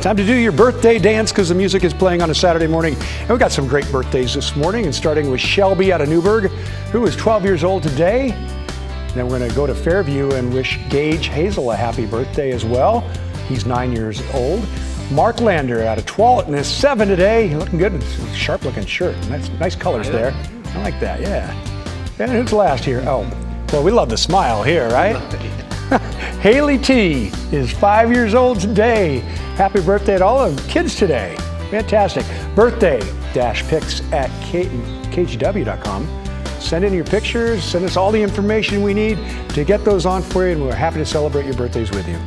Time to do your birthday dance because the music is playing on a Saturday morning. And we've got some great birthdays this morning, and starting with Shelby out of Newberg, who is 12 years old today. Then we're going to go to Fairview and wish Gage Hazel a happy birthday as well. He's nine years old. Mark Lander out of Tualatin is seven today. Looking good. Sharp looking shirt. Nice, nice colors there. I like that, yeah. And who's last here? Oh, well, we love the smile here, right? Haley T is five years old today. Happy birthday to all of the kids today. Fantastic. Birthday dash pics at kgw.com. Send in your pictures, send us all the information we need to get those on for you, and we're happy to celebrate your birthdays with you.